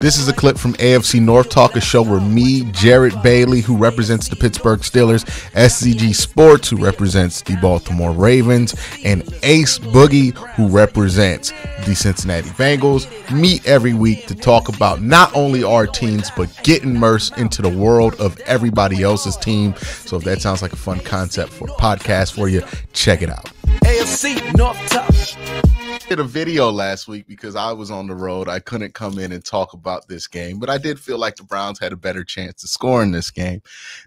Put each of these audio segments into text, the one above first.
This is a clip from AFC North Talk, a show where me, Jarrett Bailey, who represents the Pittsburgh Steelers, SCG Sports, who represents the Baltimore Ravens, and Ace Boogie, who represents the Cincinnati Bengals, meet every week to talk about not only our teams, but get immersed into the world of everybody else's team. So if that sounds like a fun concept for a podcast for you, check it out. AFC North Talk did a video last week because I was on the road. I couldn't come in and talk about this game, but I did feel like the Browns had a better chance of scoring this game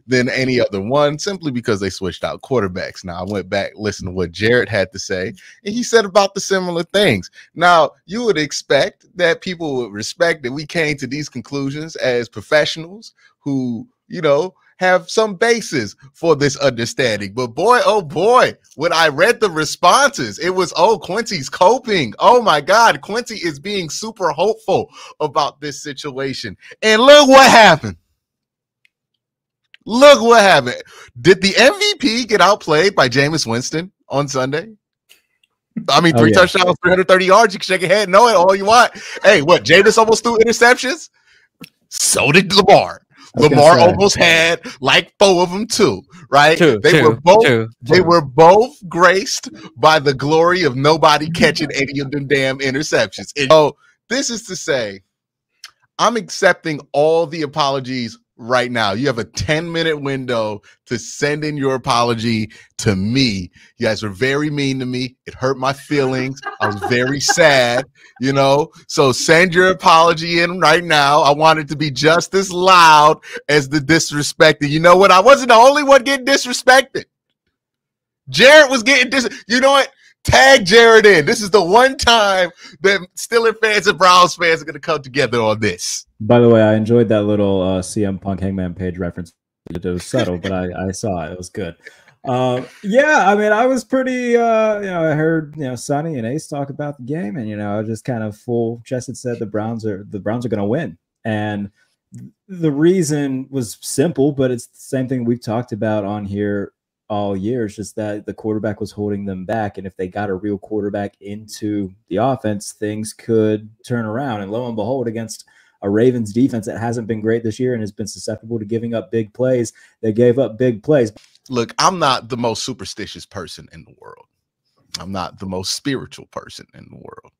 than any other one simply because they switched out quarterbacks. Now, I went back, listened to what Jared had to say, and he said about the similar things. Now, you would expect that people would respect that we came to these conclusions as professionals who, you know, have some basis for this understanding. But boy, oh boy, when I read the responses, it was, oh, Quincy's coping. Oh my God, Quincy is being super hopeful about this situation. And look what happened. Look what happened. Did the MVP get outplayed by Jameis Winston on Sunday? I mean, oh, three oh, yeah. touchdowns, 330 yards. You can shake your head, know it all you want. Hey, what? Jameis almost threw interceptions? So did Lamar. Lamar almost had like four of them too, right? Two, they two, were both two, they were both graced by the glory of nobody catching any of them damn interceptions. And so this is to say, I'm accepting all the apologies right now. You have a 10 minute window to send in your apology to me. You guys were very mean to me. It hurt my feelings. I was very sad, you know. So send your apology in right now. I want it to be just as loud as the disrespect. And you know what? I wasn't the only one getting disrespected. Jared was getting dis. You know what? Tag Jared in. This is the one time that Steelers fans and Browns fans are going to come together on this. By the way, I enjoyed that little uh, CM Punk Hangman Page reference. It was subtle, but I, I saw it. It was good. Um, yeah, I mean, I was pretty, uh, you know, I heard, you know, Sonny and Ace talk about the game, and you know, I just kind of full chested said the Browns are the Browns are going to win, and the reason was simple, but it's the same thing we've talked about on here all year. It's just that the quarterback was holding them back. And if they got a real quarterback into the offense, things could turn around. And lo and behold, against a Ravens defense that hasn't been great this year and has been susceptible to giving up big plays, they gave up big plays. Look, I'm not the most superstitious person in the world. I'm not the most spiritual person in the world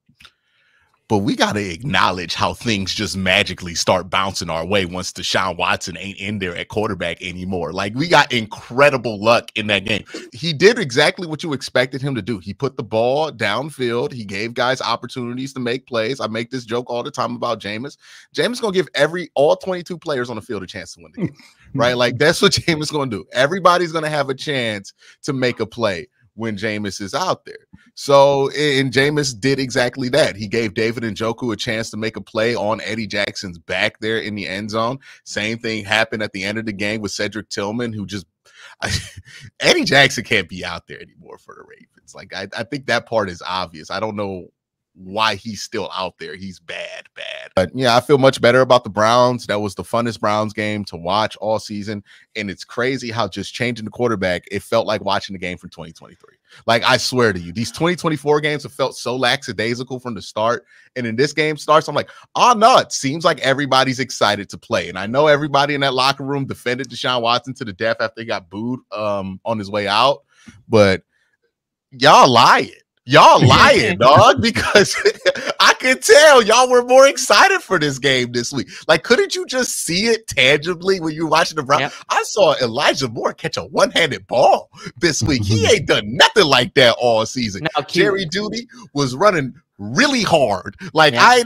but we got to acknowledge how things just magically start bouncing our way once Deshaun Watson ain't in there at quarterback anymore. Like we got incredible luck in that game. He did exactly what you expected him to do. He put the ball downfield. He gave guys opportunities to make plays. I make this joke all the time about Jameis. Jameis gonna give every all 22 players on the field a chance to win the game, right? Like that's what Jameis gonna do. Everybody's gonna have a chance to make a play when Jameis is out there. So, and Jameis did exactly that. He gave David Njoku a chance to make a play on Eddie Jackson's back there in the end zone. Same thing happened at the end of the game with Cedric Tillman, who just Eddie Jackson can't be out there anymore for the Ravens. Like I, I think that part is obvious. I don't know why he's still out there. He's bad, bad. But yeah, I feel much better about the Browns. That was the funnest Browns game to watch all season. And it's crazy how just changing the quarterback, it felt like watching the game from 2023. Like I swear to you, these 2024 games have felt so lackadaisical from the start. And in this game starts, I'm like, oh no, it seems like everybody's excited to play. And I know everybody in that locker room defended Deshaun Watson to the death after he got booed um, on his way out. But y'all lying. Y'all lying, dog, because I could tell y'all were more excited for this game this week. Like, couldn't you just see it tangibly when you were watching the Browns? Yep. I saw Elijah Moore catch a one-handed ball this week. he ain't done nothing like that all season. Now, Jerry Jeudy was running really hard. Like yeah. I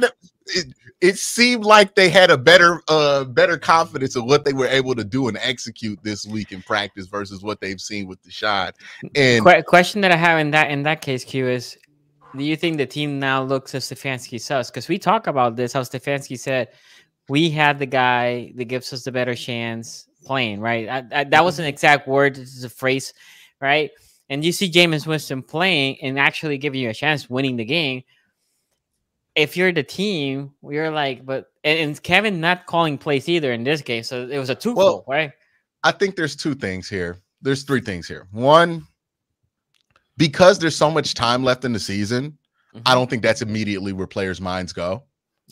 it, it seemed like they had a better uh better confidence of what they were able to do and execute this week in practice versus what they've seen with the shot. And Qu- question that I have in that in that case, Q is do you think the team now looks at Stefanski sus? Because we talk about this, how Stefanski said we had the guy that gives us the better chance playing, right? I, I, that was an exact word, is a phrase, right? And you see Jameis Winston playing and actually giving you a chance winning the game if you're the team, you're like, but and, and, Kevin not calling plays either in this game, so it was a two well, right? I think there's two things here. There's three things here. One, because there's so much time left in the season, mm-hmm. I don't think that's immediately where players' minds go.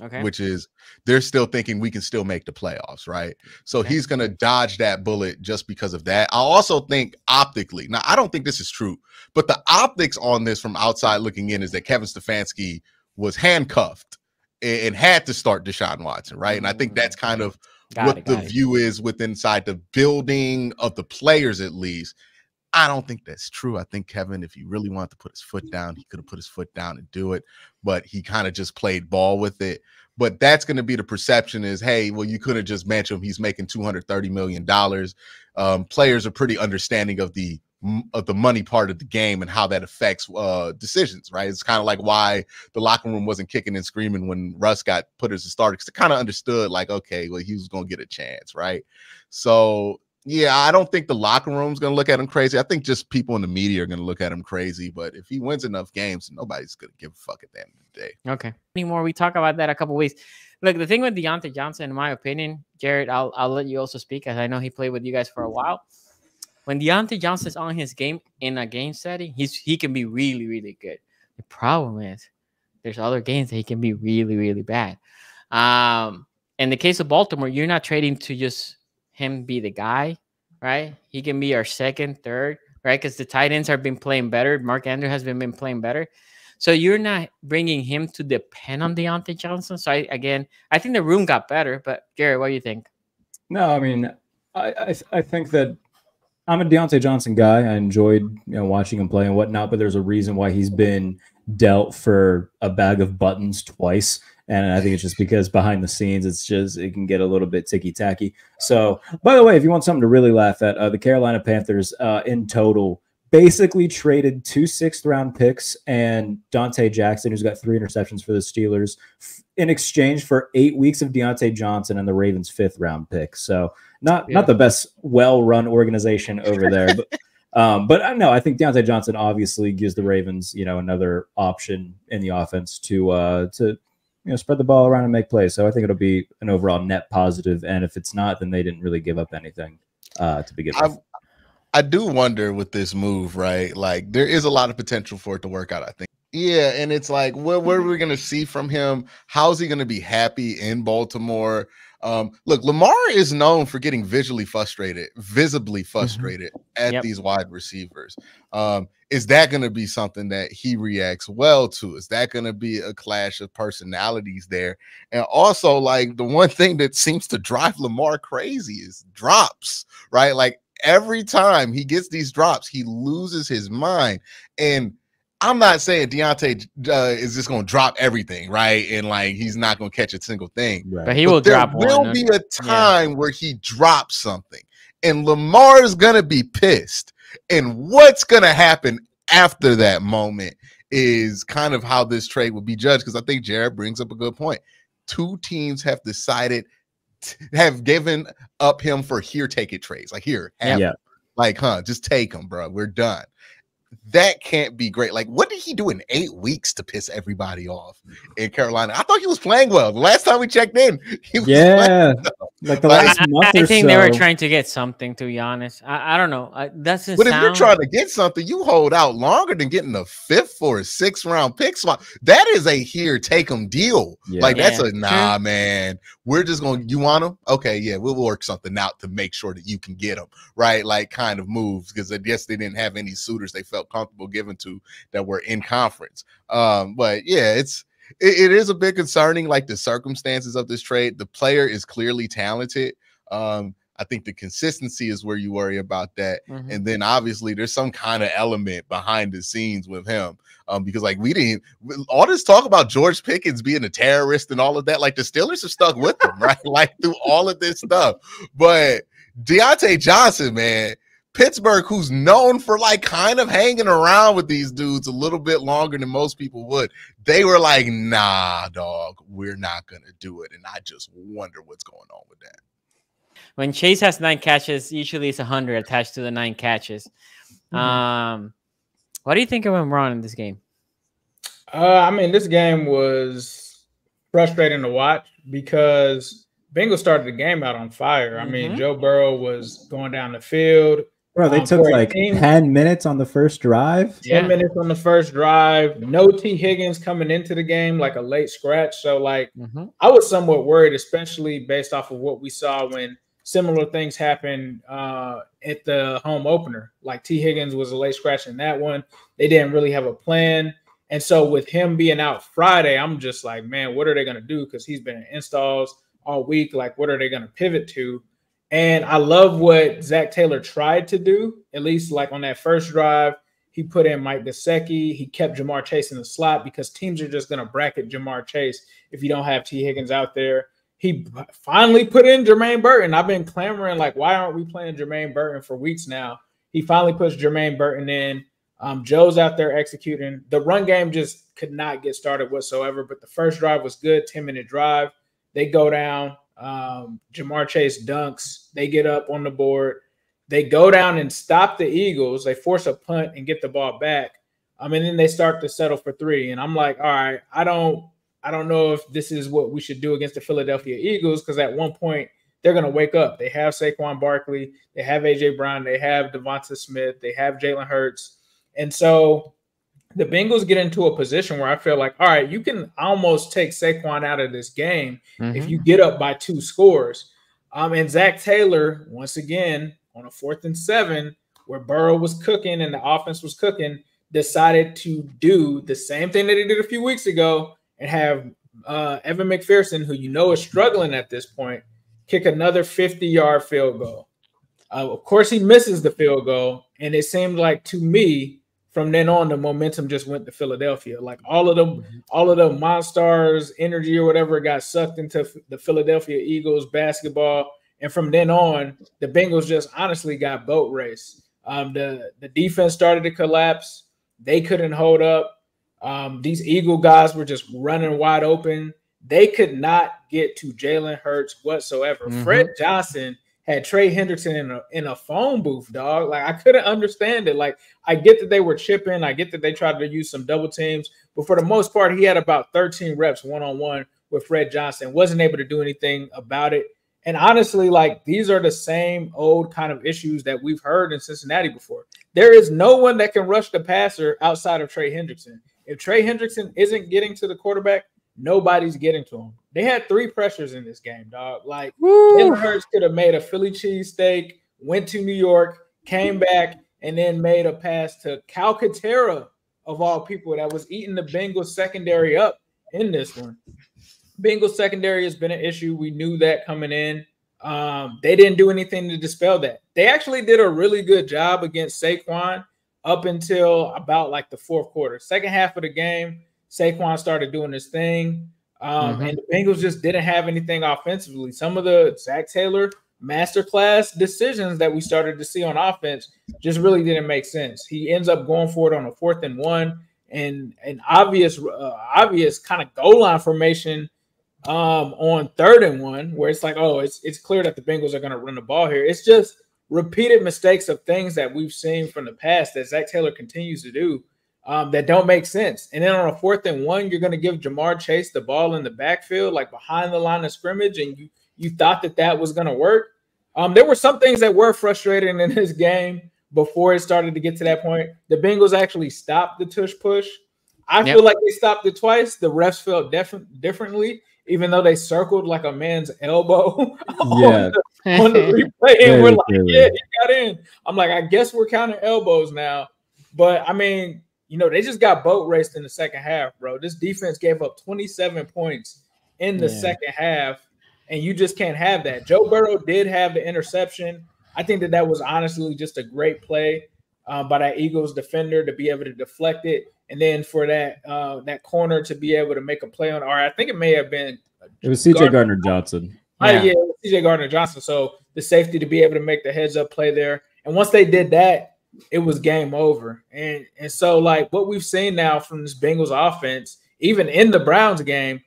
Okay. which is they're still thinking we can still make the playoffs, right? So Okay. he's going to dodge that bullet just because of that. I also think optically, now I don't think this is true, but the optics on this from outside looking in is that Kevin Stefanski was handcuffed and, and had to start Deshaun Watson, right? And I think that's kind of Got what it, the it. view is with inside the building of the players, at least. I don't think that's true. I think Kevin, if he really wanted to put his foot down, he could have put his foot down and do it, but he kind of just played ball with it. But that's going to be the perception is, hey, well, you could have just mentioned him. He's making two hundred thirty million dollars. Um, players are pretty understanding of the of the money part of the game and how that affects uh, decisions, right? It's kind of like why the locker room wasn't kicking and screaming when Russ got put as a starter because they kind of understood, like, okay, well, he was going to get a chance, right? So, yeah, I don't think the locker room's going to look at him crazy. I think just people in the media are going to look at him crazy. But if he wins enough games, nobody's going to give a fuck at the end of the day. Okay. Anymore, we talk about that a couple weeks. Look, the thing with Diontae Johnson, in my opinion, Jared, I'll I'll let you also speak as I know he played with you guys for a while. When Diontae Johnson's on his game in a game setting, he's he can be really, really good. The problem is there's other games that he can be really, really bad. Um, in the case of Baltimore, you're not trading to just him be the guy, right? He can be our second, third, right? Because the tight ends have been playing better. Mark Andrew has been, been playing better. So you're not bringing him to depend on Diontae Johnson. So I, again, I think the room got better. But Jared, what do you think? No, I mean, I I, I think that I'm a Diontae Johnson guy. I enjoyed you know watching him play and whatnot, but there's a reason why he's been dealt for a bag of buttons twice. And I think it's just because behind the scenes, it's just it can get a little bit ticky tacky. So, by the way, if you want something to really laugh at, uh, the Carolina Panthers uh, in total basically traded two sixth round picks and Donte Jackson, who's got three interceptions for the Steelers, in exchange for eight weeks of Diontae Johnson and the Ravens' fifth round pick. So not Yeah. not the best well run organization over there, but. Um, but I know I think Diontae Johnson obviously gives the Ravens, you know, another option in the offense to uh to you know spread the ball around and make plays. So I think it'll be an overall net positive. And if it's not, then they didn't really give up anything uh to begin with. I I do wonder with this move, right? Like there is a lot of potential for it to work out, I think. Yeah, and it's like what what are we gonna see from him? How's he gonna be happy in Baltimore? Um, look, Lamar is known for getting visually frustrated, visibly frustrated at Yep. these wide receivers. Um, is that going to be something that he reacts well to? Is that going to be a clash of personalities there? And also, like the one thing that seems to drive Lamar crazy is drops, right? Like every time he gets these drops, he loses his mind. And I'm not saying Diontae uh, is just going to drop everything, right? And like he's not going to catch a single thing. Right. But he will But will there drop There will one. be a time where he drops something, and Lamar is gonna be pissed. And what's gonna happen after that moment is kind of how this trade will be judged. Because I think Jared brings up a good point. Two teams have decided, t- have given up him for here, take it trades. Like here, have Yeah. him. like huh, just take him, bro. We're done. That can't be great. Like, what did he do in eight weeks to piss everybody off in Carolina? I thought he was playing well. The last time we checked in, he was Yeah, like the Like, last I, month I or think they were trying to get something. To be honest, I, I don't know. I, that's just But if you're trying to get something, you hold out longer than getting a fifth or a sixth round pick spot. That is a here, take them deal. Yeah. Like that's Yeah, a nah, man. We're just going. to You want them? Okay, yeah, we'll work something out to make sure that you can get them right. Like kind of moves because I guess they didn't have any suitors they felt comfortable giving to that were in conference. Um, but yeah, it's it, it is a bit concerning, like the circumstances of this trade. The player is clearly talented. Um, I think the consistency is where you worry about that. Mhm. And then obviously there's some kind of element behind the scenes with him. Um, because like we didn't all this talk about George Pickens being a terrorist and all of that, like the Steelers have stuck with him, right? Like through all of this stuff. But Diontae Johnson, man, Pittsburgh, who's known for like kind of hanging around with these dudes a little bit longer than most people would, they were like, nah, dog, we're not gonna do it. And I just wonder what's going on with that. when Chase has nine catches, usually it's a hundred attached to the nine catches. Mhm. Um, what do you think of him wrong in this game? Uh, I mean, this game was frustrating to watch because Bengals started the game out on fire. I mean, Mhm. Joe Burrow was going down the field. Bro, they Um, took like team- 10 minutes on the first drive. 10 Yeah. minutes on the first drive. No Tee Higgins coming into the game like a late scratch. So, like, Mhm. I was somewhat worried, especially based off of what we saw when similar things happened uh, at the home opener. Like Tee Higgins was a late scratch in that one. They didn't really have a plan. And so with him being out Friday, I'm just like, man, what are they going to do? Because he's been in installs all week. Like, what are they going to pivot to? And I love what Zac Taylor tried to do, at least like on that first drive. He put in Mike Gesicki. He kept Ja'Marr Chase in the slot because teams are just going to bracket Ja'Marr Chase if you don't have Tee Higgins out there. He finally put in Jermaine Burton. I've been clamoring, like, why aren't we playing Jermaine Burton for weeks now? He finally puts Jermaine Burton in. Um, Joe's out there executing. The run game just could not get started whatsoever, but the first drive was good 10 minute drive. They go down. Um, Ja'Marr Chase dunks. They get up on the board. They go down and stop the Eagles. They force a punt and get the ball back. Um, and then they start to settle for three. And I'm like, all right, I don't, I don't know if this is what we should do against the Philadelphia Eagles because at one point they're going to wake up. They have Saquon Barkley, they have AJ Brown, they have Devonta Smith, they have Jalen Hurts, and so the Bengals get into a position where I feel like, all right, you can almost take Saquon out of this game if Mhm. you get up by two scores. Um, and Zac Taylor, once again, on a fourth and seven, where Burrow was cooking and the offense was cooking, decided to do the same thing that he did a few weeks ago and have uh, Evan McPherson, who you know is struggling at this point, kick another 50 yard field goal. Uh, of course, he misses the field goal. And it seemed like to me, from then on, the momentum just went to Philadelphia. Like all of them, all of the Monstars energy or whatever got sucked into the Philadelphia Eagles basketball. And from then on, the Bengals just honestly got boat race. Um, the the defense started to collapse. They couldn't hold up. Um, these Eagle guys were just running wide open. They could not get to Jalen Hurts whatsoever. Mhm. Fred Johnson had Trey Hendrickson in a in a phone booth, dog. Like I couldn't understand it. Like I get that they were chipping, I get that they tried to use some double teams, but for the most part, he had about 13 reps one on one with Fred Johnson. wasn't able to do anything about it. And honestly, like these are the same old kind of issues that we've heard in Cincinnati before. There is no one that can rush the passer outside of Trey Hendrickson. If Trey Hendrickson isn't getting to the quarterback, nobody's getting to him. They had three pressures in this game, dog. Like Jalen Hurts could have made a Philly cheesesteak, went to New York, came back, and then made a pass to Calcaterra, of all people, that was eating the Bengals secondary up in this one. Bengals secondary has been an issue. We knew that coming in. Um, they didn't do anything to dispel that. They actually did a really good job against Saquon up until about like the fourth quarter. Second half of the game, Saquon started doing his thing. Um, Mhm. And the Bengals just didn't have anything offensively. Some of the Zac Taylor masterclass decisions that we started to see on offense just really didn't make sense. He ends up going for it on a fourth and one, and an obvious, uh, obvious kind of goal line formation um, on third and one, where it's like, oh, it's it's clear that the Bengals are going to run the ball here. It's just repeated mistakes of things that we've seen from the past that Zac Taylor continues to do um, that don't make sense. And then on a fourth and one, you're going to give Ja'Marr Chase the ball in the backfield, like behind the line of scrimmage, and you you thought that that was going to work. Um, there were some things that were frustrating in this game before it started to get to that point. The Bengals actually stopped the tush push. I Yep. feel like they stopped it twice. The refs felt different differently, even though they circled like a man's elbow on Yeah. the on the replay, and we're like, clearly. yeah, he got in. I'm like, I guess we're counting elbows now. But I mean, you know, they just got boat raced in the second half, bro. This defense gave up 27 points in the Yeah. second half, and you just can't have that. Joe Burrow did have the interception. I think that that was honestly just a great play uh, by that Eagles defender to be able to deflect it, and then for that uh, that corner to be able to make a play on. Or I think it may have been It was CJ Gardner- Johnson. uh, Yeah. yeah, CJ Gardner Johnson. So the safety to be able to make the heads up play there. And once they did that, it was game over. And and so like what we've seen now from this Bengals offense, even in the Browns game,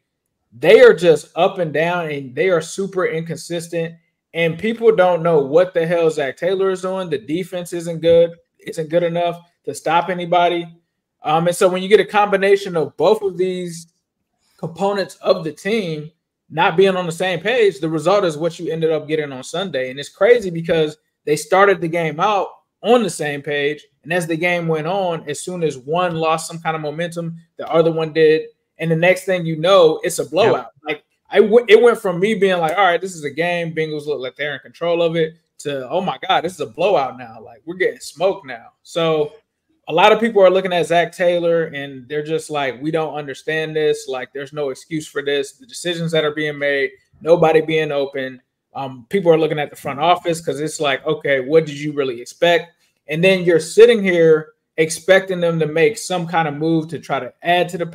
they are just up and down and they are super inconsistent. And people don't know what the hell Zac Taylor is doing. The defense isn't good, isn't good enough to stop anybody. Um, and so when you get a combination of both of these components of the team not being on the same page, the result is what you ended up getting on Sunday. And it's crazy because they started the game out on the same page. And as the game went on, as soon as one lost some kind of momentum, the other one did. And the next thing you know, it's a blowout. Like I w- it went from me being like, all right, this is a game. Bengals look like they're in control of it to, oh my God, this is a blowout now. Like we're getting smoked now. So a lot of people are looking at Zac Taylor and they're just like, we don't understand this. Like there's no excuse for this. The decisions that are being made, nobody being open. Um, people are looking at the front office because it's like, okay, what did you really expect? And then you're sitting here expecting them to make some kind of move to try to add to the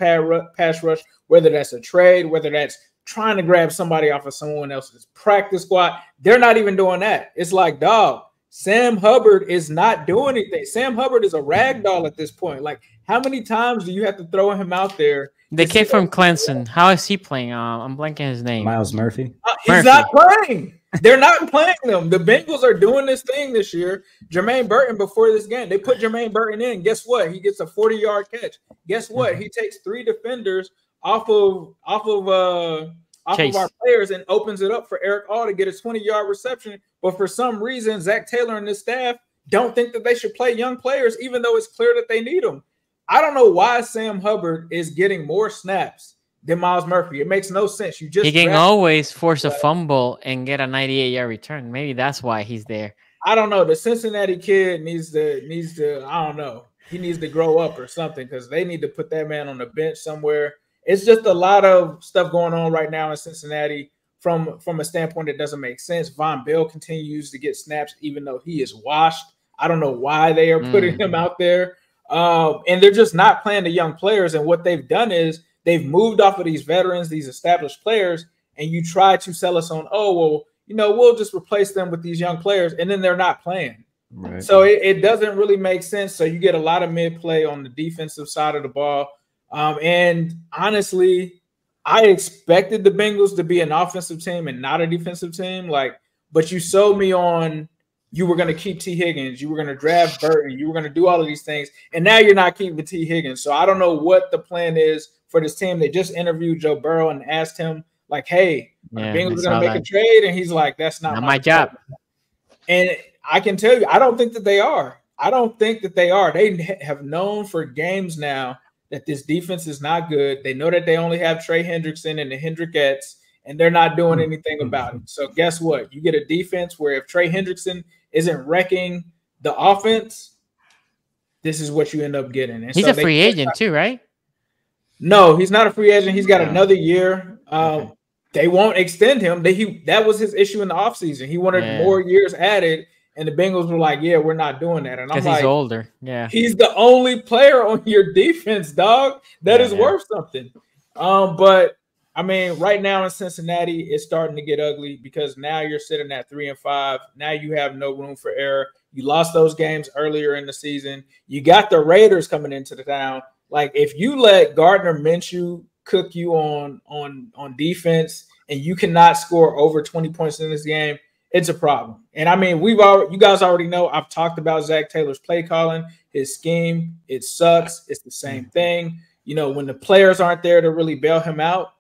pass rush, whether that's a trade, whether that's trying to grab somebody off of someone else's practice squad. They're not even doing that. It's like, dog, Sam Hubbard is not doing anything. Sam Hubbard is a rag doll at this point. Like, how many times do you have to throw him out there? The kid from Clemson. How is he playing? Uh, I'm blanking his name. Myles Murphy. Uh, he's Murphy. not playing. They're not playing them. The Bengals are doing this thing this year. Jermaine Burton before this game, they put Jermaine Burton in. Guess what? He gets a 40 yard catch. Guess what? Mm-hmm. He takes three defenders off of off of uh off Chase. of our players and opens it up for Erick All to get a 20 yard reception. But for some reason, Zac Taylor and his staff don't think that they should play young players, even though it's clear that they need them. I don't know why Sam Hubbard is getting more snaps than Myles Murphy. It makes no sense. You just he can always force a fumble and get a 98 yard return. Maybe that's why he's there. I don't know. The Cincinnati kid needs to needs to. I don't know. He needs to grow up or something because they need to put that man on the bench somewhere. It's just a lot of stuff going on right now in Cincinnati from from a standpoint that doesn't make sense. Vonn Bell continues to get snaps even though he is washed. I don't know why they are putting mm. him out there. Um, and they're just not playing the young players. And what they've done is they've moved off of these veterans, these established players, and you try to sell us on, oh, well, you know, we'll just replace them with these young players, and then they're not playing. Right. So it, it, doesn't really make sense. So you get a lot of mid play on the defensive side of the ball. Um, and honestly, I expected the Bengals to be an offensive team and not a defensive team. Like, but you sold me on you were going to keep Tee Higgins, you were going to draft Burton, you were going to do all of these things, and now you're not keeping Tee Higgins. So I don't know what the plan is for this team. They just interviewed Joe Burrow and asked him, like, "Hey, yeah, Bengals going to make that. a trade," and he's like, "That's not, not my, my job. job." And I can tell you, I don't think that they are. I don't think that they are. They have known for games now that this defense is not good. They know that they only have Trey Hendrickson and the Hendrickettes, and they're not doing hmm. anything about it. So guess what? You get a defense where if Trey Hendrickson isn't wrecking the offense, this is what you end up getting. And he's so a free agent too, right? No, he's not a free agent. He's got another year. Um, okay. They won't extend him. They, he that was his issue in the offseason. He wanted yeah. more years added, and the Bengals were like, "Yeah, we're not doing that." And I'm like, "He's older. Yeah, he's the only player on your defense, dog. That yeah, is yeah. worth something." Um, but I mean, right now in Cincinnati, it's starting to get ugly because now you're sitting at three and five. Now you have no room for error. You lost those games earlier in the season. You got the Raiders coming into the town. Like if you let Gardner Minshew cook you on on on defense and you cannot score over 20 points in this game, it's a problem. And I mean, we've all you guys already know I've talked about Zac Taylor's play calling, his scheme. It sucks. It's the same mm-hmm. thing. You know, when the players aren't there to really bail him out,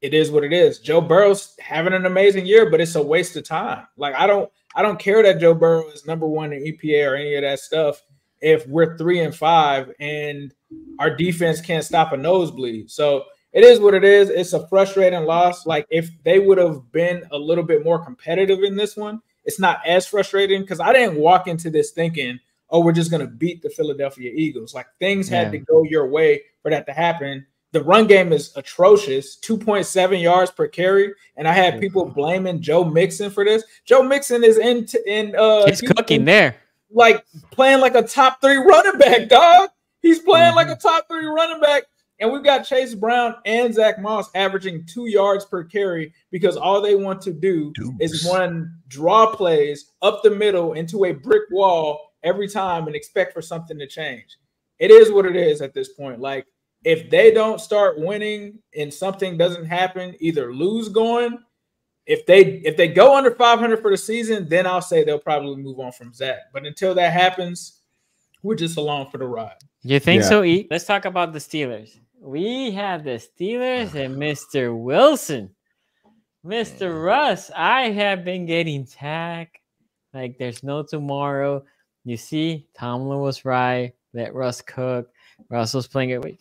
it is what it is. Joe Burrow's having an amazing year, but it's a waste of time. Like I don't I don't care that Joe Burrow is number one in EPA or any of that stuff if we're three and five and our defense can't stop a nosebleed. So it is what it is. It's a frustrating loss. Like if they would have been a little bit more competitive in this one, it's not as frustrating because I didn't walk into this thinking, oh, we're just gonna beat the Philadelphia Eagles. Like things had to go your way for that to happen the run game is atrocious 2.7 yards per carry and i had people blaming joe mixon for this joe mixon is in in uh he's cooking there like playing like a top three running back dog he's playing mm-hmm. like a top three running back and we've got chase brown and zack moss averaging two yards per carry because all they want to do is run draw plays up the middle into a brick wall every time and expect for something to change it is what it is at this point like if they don't start winning and something doesn't happen, either lose going. If they if they go under 500 for the season, then I'll say they'll probably move on from Zac. But until that happens, we're just along for the ride. You think yeah. so? E? Let's talk about the Steelers. We have the Steelers and Mr. Wilson. Mr. Mm. Russ, I have been getting tagged like there's no tomorrow. You see, Tomlin was right. Let Russ cook. Russell's playing it.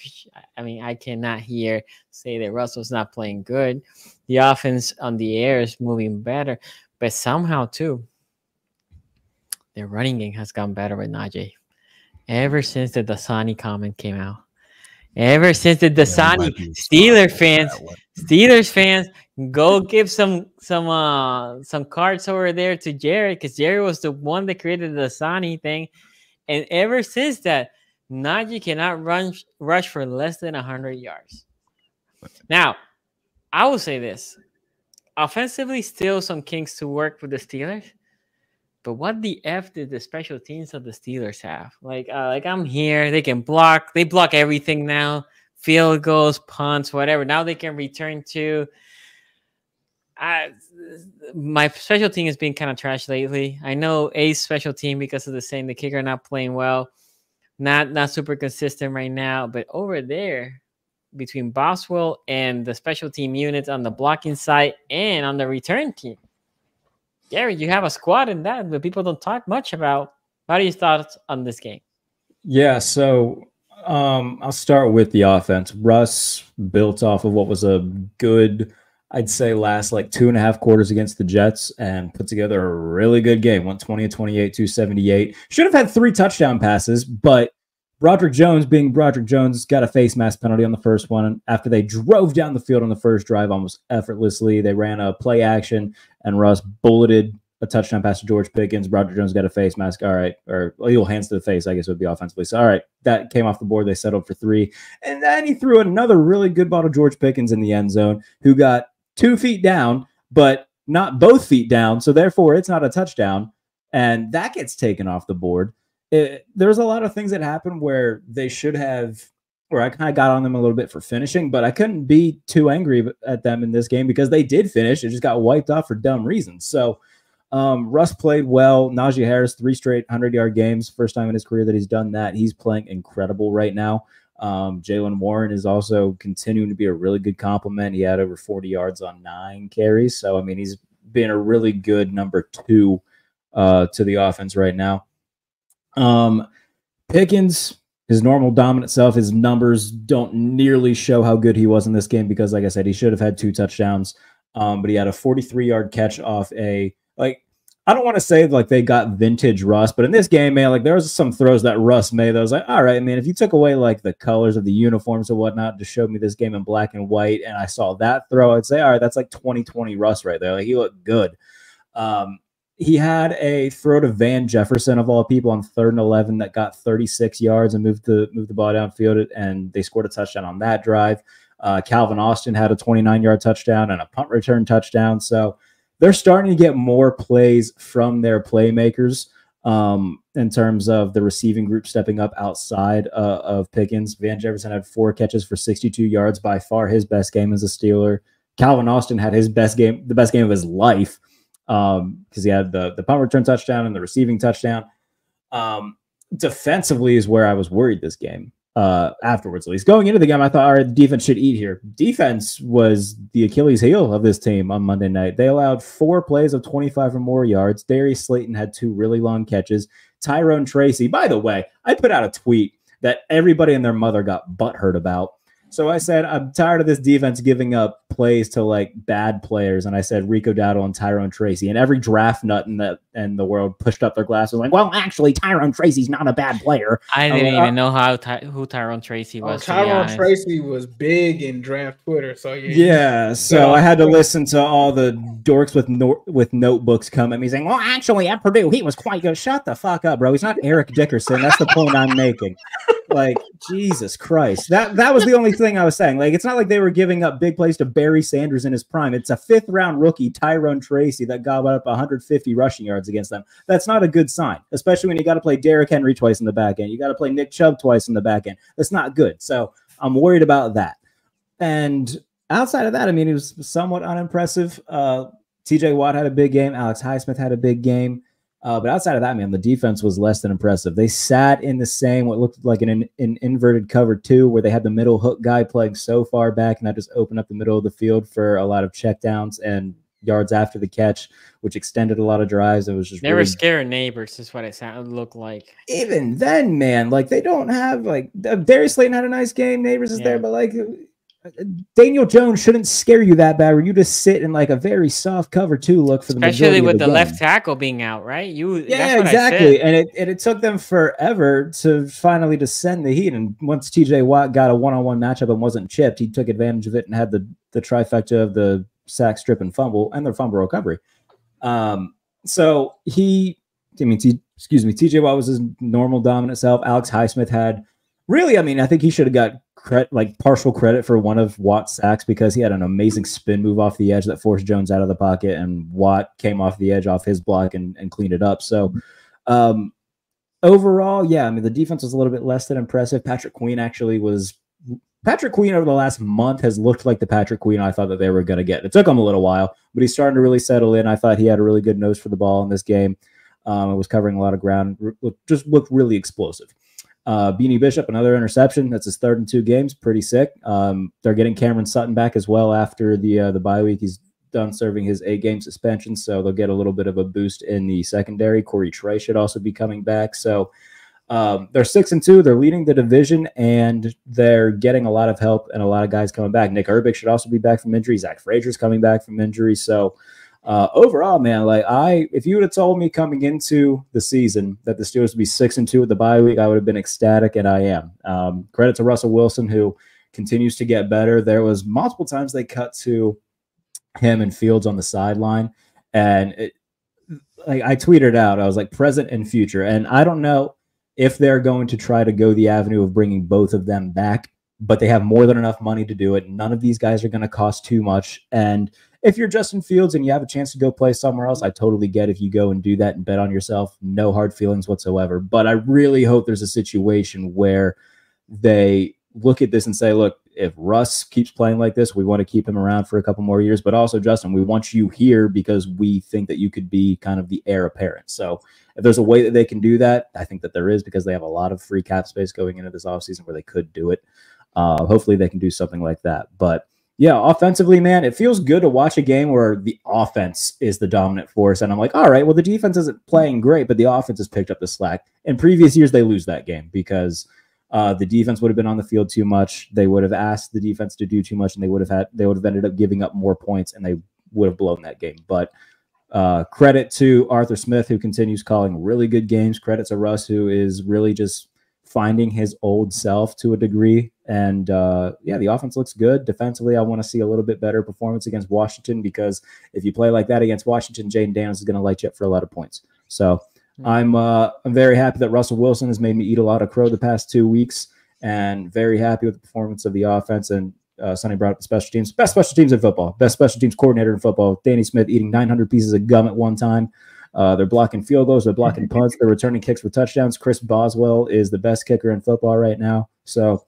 I mean, I cannot hear say that Russell's not playing good. The offense on the air is moving better, but somehow too, their running game has gone better with Najee. Ever since the Dasani comment came out, ever since the Dasani Steeler fans, Steelers fans, go give some some uh some cards over there to Jerry because Jerry was the one that created the Dasani thing, and ever since that Najee cannot run rush for less than 100 yards. Now, I will say this. Offensively, still some kinks to work with the Steelers. But what the F did the special teams of the Steelers have? Like, uh, like I'm here. They can block. They block everything now. Field goals, punts, whatever. Now they can return to. I, my special team has been kind of trash lately. I know a special team because of the same the kicker not playing well not not super consistent right now. But over there, between Boswell and the special team units on the blocking side and on the return team, Gary, you have a squad in that, but people don't talk much about. What are your thoughts on this game? Yeah, so um, I'll start with the offense. Russ built off of what was a good I'd say last like two and a half quarters against the Jets and put together a really good game. 120 28, 278. Should have had three touchdown passes, but Broderick Jones, being Broderick Jones, got a face mask penalty on the first one. After they drove down the field on the first drive almost effortlessly, they ran a play action and Russ bulleted a touchdown pass to George Pickens. Broderick Jones got a face mask. All right. Or illegal hands to the face, I guess would be offensively. So, all right. That came off the board. They settled for three. And then he threw another really good ball to George Pickens in the end zone, who got two feet down, but not both feet down. So therefore, it's not a touchdown. And that gets taken off the board. It, there's a lot of things that happen where they should have, where I kind of got on them a little bit for finishing, but I couldn't be too angry at them in this game because they did finish. It just got wiped off for dumb reasons. So um, Russ played well. Najee Harris, three straight 100 yard games. First time in his career that he's done that. He's playing incredible right now. Um, Jaylen Warren is also continuing to be a really good compliment. He had over 40 yards on nine carries. So, I mean, he's been a really good number two uh, to the offense right now. Um, Pickens, his normal dominant self, his numbers don't nearly show how good he was in this game because, like I said, he should have had two touchdowns. Um, but he had a 43 yard catch off a like I don't want to say like they got vintage Russ, but in this game, man, like there was some throws that Russ made that was like, all right, man, if you took away like the colors of the uniforms and whatnot to show me this game in black and white, and I saw that throw, I'd say, all right, that's like 2020 Russ right there. Like he looked good. Um, he had a throw to Van Jefferson of all people on third and 11 that got 36 yards and moved the moved the ball downfield, and they scored a touchdown on that drive. Uh, Calvin Austin had a 29 yard touchdown and a punt return touchdown. So they're starting to get more plays from their playmakers um, in terms of the receiving group stepping up outside uh, of Pickens. Van Jefferson had four catches for 62 yards, by far his best game as a Steeler. Calvin Austin had his best game, the best game of his life, because um, he had the the punt return touchdown and the receiving touchdown. Um, defensively is where I was worried this game uh, afterwards, at least. Going into the game, I thought, all right, defense should eat here. Defense was the Achilles heel of this team on Monday night. They allowed four plays of 25 or more yards. Darius Slayton had two really long catches. Tyrone Tracy, by the way, I put out a tweet that everybody and their mother got butthurt about so I said, I'm tired of this defense giving up plays to like bad players. And I said Rico Dowdle and Tyrone Tracy. And every draft nut in the in the world pushed up their glasses like, well, actually, Tyrone Tracy's not a bad player. I didn't uh, even know how Ty- who Tyrone Tracy was. Oh, Tyrone Tracy was big in draft Twitter. So yeah. Yeah. So I had to listen to all the dorks with no- with notebooks come at me saying, well, actually, at Purdue, he was quite good. Shut the fuck up, bro. He's not Eric Dickerson. That's the point I'm making like Jesus Christ. That that was the only thing I was saying. Like it's not like they were giving up big plays to Barry Sanders in his prime. It's a fifth round rookie, Tyrone Tracy, that got up 150 rushing yards against them. That's not a good sign, especially when you got to play Derrick Henry twice in the back end. You got to play Nick Chubb twice in the back end. That's not good. So I'm worried about that. And outside of that, I mean, it was somewhat unimpressive. Uh, TJ Watt had a big game. Alex Highsmith had a big game. Uh, but outside of that, man, the defense was less than impressive. They sat in the same what looked like an, an inverted cover two, where they had the middle hook guy playing so far back, and that just opened up the middle of the field for a lot of checkdowns. And yards after the catch, which extended a lot of drives. It was just they really, were scaring neighbors. Is what it sounded looked like. even then, man. Like they don't have like uh, Darius Slayton had a nice game. Neighbors is there, but like uh, Daniel Jones shouldn't scare you that bad. Where you just sit in like a very soft cover two look for the Especially with the, game. left tackle being out, right? You Yeah, exactly. And it and it took them forever to finally descend the heat. And once TJ Watt got a one-on-one matchup and wasn't chipped, he took advantage of it and had the the trifecta of the sack, strip, and fumble, and their fumble recovery. Um, so he, I mean, T, excuse me, TJ Watt was his normal dominant self. Alex Highsmith had really, I mean, I think he should have got credit, like partial credit for one of Watt's sacks because he had an amazing spin move off the edge that forced Jones out of the pocket, and Watt came off the edge off his block and, and cleaned it up. So, um, overall, yeah, I mean, the defense was a little bit less than impressive. Patrick Queen actually was. Patrick Queen over the last month has looked like the Patrick Queen I thought that they were going to get. It took him a little while, but he's starting to really settle in. I thought he had a really good nose for the ball in this game. Um, it was covering a lot of ground, just looked really explosive. Uh, Beanie Bishop, another interception. That's his third in two games. Pretty sick. Um, they're getting Cameron Sutton back as well after the uh, the bye week. He's done serving his eight game suspension, so they'll get a little bit of a boost in the secondary. Cory Trice should also be coming back. So um, they're six and two. They're leading the division, and they're getting a lot of help and a lot of guys coming back. Nick Herbig should also be back from injury. Zach Frazier's coming back from injury. So uh, overall, man, like I, if you would have told me coming into the season that the Steelers would be six and two at the bye week, I would have been ecstatic, and I am. Um, credit to Russell Wilson who continues to get better. There was multiple times they cut to him and Fields on the sideline, and it, like I tweeted out, I was like present and future, and I don't know if they're going to try to go the avenue of bringing both of them back, but they have more than enough money to do it. None of these guys are going to cost too much, and if you're Justin Fields and you have a chance to go play somewhere else, I totally get if you go and do that and bet on yourself. No hard feelings whatsoever. But I really hope there's a situation where they look at this and say, look, if Russ keeps playing like this, we want to keep him around for a couple more years. But also, Justin, we want you here because we think that you could be kind of the heir apparent. So if there's a way that they can do that, I think that there is because they have a lot of free cap space going into this offseason where they could do it. Uh, hopefully they can do something like that. But yeah, offensively, man, it feels good to watch a game where the offense is the dominant force. And I'm like, all right, well, the defense isn't playing great, but the offense has picked up the slack. In previous years, they lose that game because uh, the defense would have been on the field too much. They would have asked the defense to do too much, and they would have had they would have ended up giving up more points, and they would have blown that game. But uh, credit to Arthur Smith, who continues calling really good games. Credit to Russ, who is really just finding his old self to a degree. And uh, yeah, the offense looks good. Defensively, I want to see a little bit better performance against Washington because if you play like that against Washington, Jayden Daniels is going to light you up for a lot of points. So I'm uh, I'm very happy that Russell Wilson has made me eat a lot of crow the past two weeks, and very happy with the performance of the offense. And uh, Sonny brought up the special teams, best special teams in football, best special teams coordinator in football. Danny Smith eating 900 pieces of gum at one time. Uh, they're blocking field goals, they're blocking punts, they're returning kicks for touchdowns. Chris Boswell is the best kicker in football right now. So,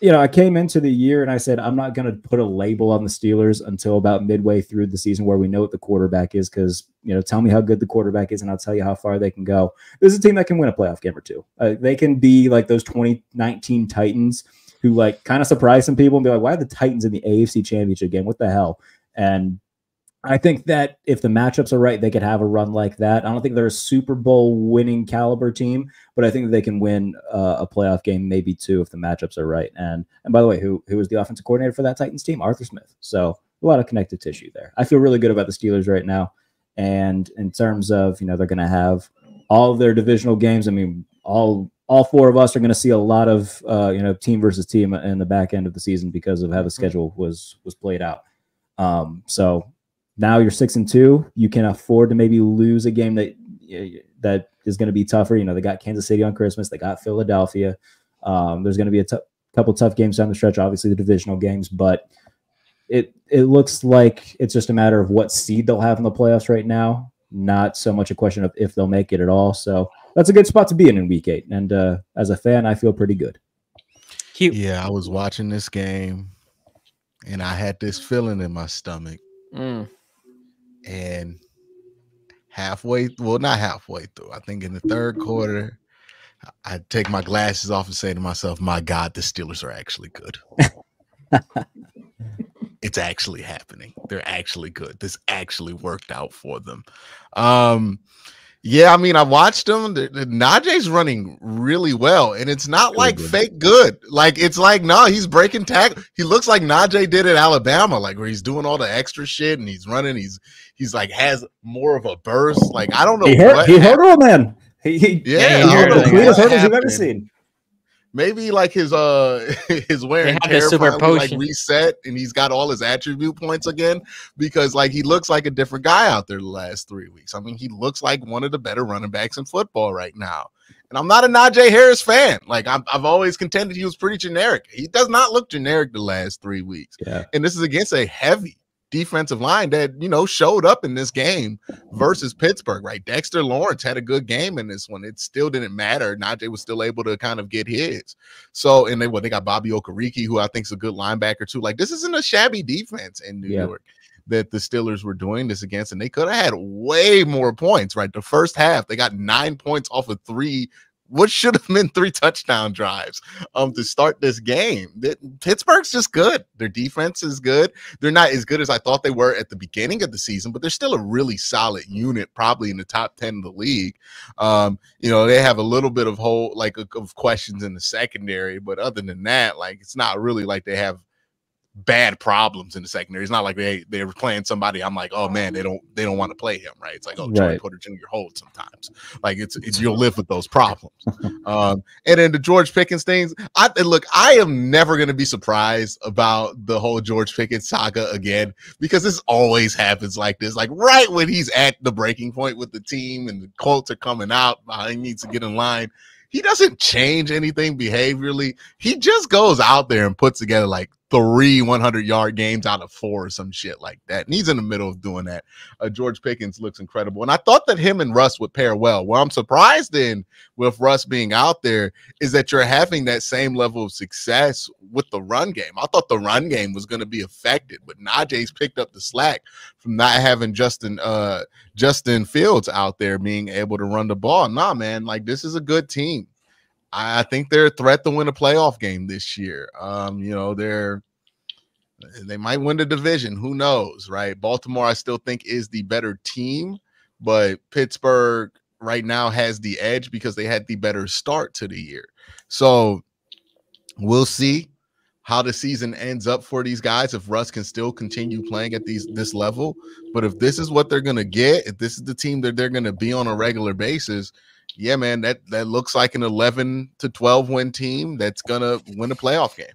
you know, I came into the year and I said I'm not going to put a label on the Steelers until about midway through the season where we know what the quarterback is. Because you know, tell me how good the quarterback is, and I'll tell you how far they can go. This is a team that can win a playoff game or two. Uh, they can be like those 2019 Titans who like kind of surprise some people and be like, "Why are the Titans in the AFC Championship game? What the hell?" And I think that if the matchups are right, they could have a run like that. I don't think they're a Super Bowl winning caliber team, but I think they can win uh, a playoff game, maybe two, if the matchups are right. And and by the way, who who was the offensive coordinator for that Titans team? Arthur Smith. So a lot of connective tissue there. I feel really good about the Steelers right now. And in terms of you know they're going to have all of their divisional games. I mean, all all four of us are going to see a lot of uh, you know team versus team in the back end of the season because of how the schedule was was played out. Um, so now you're six and two. You can afford to maybe lose a game that that is going to be tougher. You know, they got Kansas City on Christmas. They got Philadelphia. Um, there's going to be a t- couple tough games down the stretch. Obviously, the divisional games, but it it looks like it's just a matter of what seed they'll have in the playoffs right now. Not so much a question of if they'll make it at all. So that's a good spot to be in in week eight. And uh, as a fan, I feel pretty good. Cute. Yeah, I was watching this game and I had this feeling in my stomach. Mm. And halfway, well, not halfway through, I think in the third quarter, I take my glasses off and say to myself, My God, the Steelers are actually good. it's actually happening. They're actually good. This actually worked out for them. Um, yeah, I mean, I watched them. The, the Najee's running really well, and it's not Really like good. fake good. Like it's like no, he's breaking tackle. He looks like Najee did at Alabama, like where he's doing all the extra shit and he's running. He's he's like has more of a burst. Like I don't know. He hurt. what He happened. hurdle man. He, he Yeah, he he's hurt one the like cleanest what hurdles you've ever seen. Maybe like his uh his wear They and tear super finally, like reset and he's got all his attribute points again because like he looks like a different guy out there the last three weeks. I mean, he looks like one of the better running backs in football right now. And I'm not a Najee Harris fan. Like I've, I've always contended he was pretty generic. He does not look generic the last three weeks. Yeah. And this is against a heavy defensive line that you know showed up in this game versus Pittsburgh, right? Dexter Lawrence had a good game in this one. It still didn't matter. Najee was still able to kind of get his. So, and they what they got Bobby Okereke, who I think is a good linebacker too. Like this isn't a shabby defense in New Yeah. York that the Steelers were doing this against, and they could have had way more points, right? The first half, they got nine points off of three. What should have been three touchdown drives um to start this game. That- Pittsburgh's just good. Their defense is good they're not as good as I thought they were at the beginning of the season, but they're still a really solid unit, probably in the top 10 of the league. Um, you know, they have a little bit of whole like of- of questions in the secondary, but other than that, like it's not really like they have bad problems in the secondary. It's not like they they're playing somebody. I'm like, oh man, they don't they don't want to play him, right? It's like, oh, Joey Right. Porter Jr. holds sometimes. Like it's, it's you'll live with those problems. um, and then the George Pickens things. I look, I am never gonna be surprised about the whole George Pickens saga again because this always happens like this. Like right when he's at the breaking point with the team and the Colts are coming out, uh, he needs to get in line. He doesn't change anything behaviorally. He just goes out there and puts together like three 100 yard games out of four or some shit like that. And he's in the middle of doing that. Uh, George Pickens looks incredible. And I thought that him and Russ would pair well. Where I'm surprised in with Russ being out there is that you're having that same level of success with the run game. I thought the run game was going to be affected, but Najee's picked up the slack from not having Justin uh Justin Fields out there being able to run the ball. Nah, man, like this is a good team. I think they're a threat to win a playoff game this year. Um, you know, they're they might win the division. Who knows, right? Baltimore, I still think is the better team, but Pittsburgh right now has the edge because they had the better start to the year. So we'll see how the season ends up for these guys if Russ can still continue playing at these this level. But if this is what they're gonna get, if this is the team that they're gonna be on a regular basis, yeah, man, that that looks like an 11 to 12 win team that's gonna win a playoff game.